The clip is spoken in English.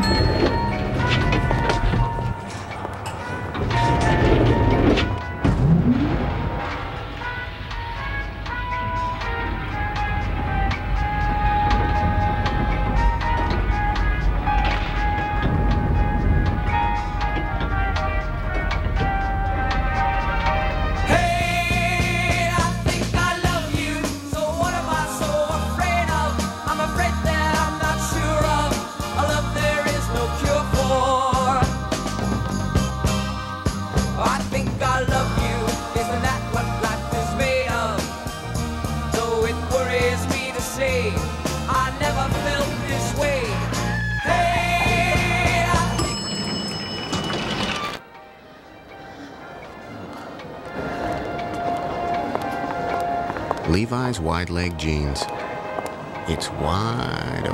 Hey, Levi's wide leg jeans. It's wide.